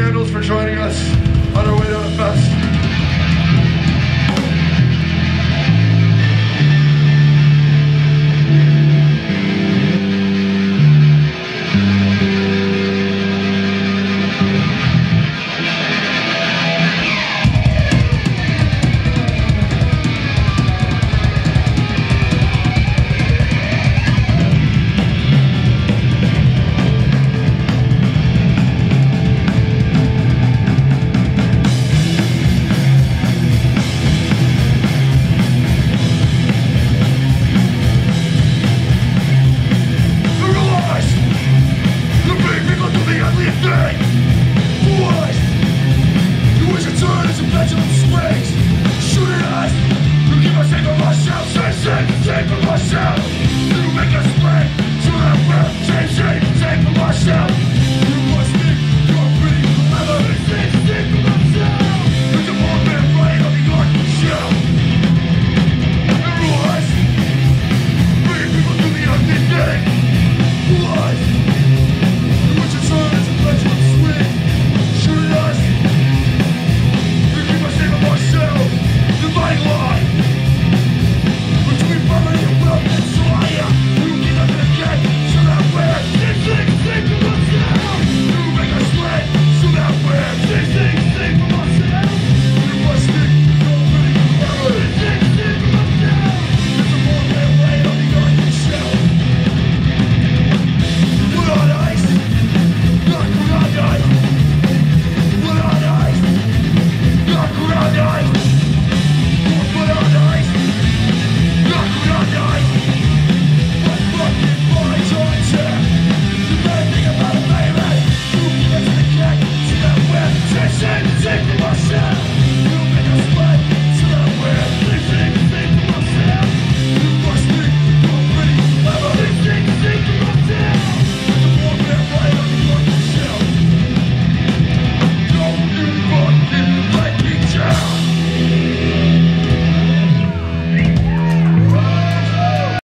Scandals for joining us on our way to the fest.